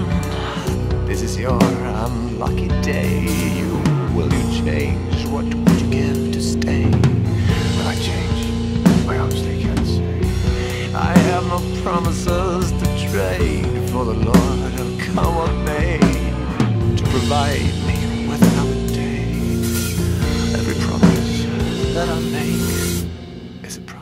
Mm. This is your unlucky day. You, will you change? What would you give to stay? Will I change? I honestly can't say. I have no promises to trade for the Lord will come what may to provide me with another day. Every promise that I make is a promise.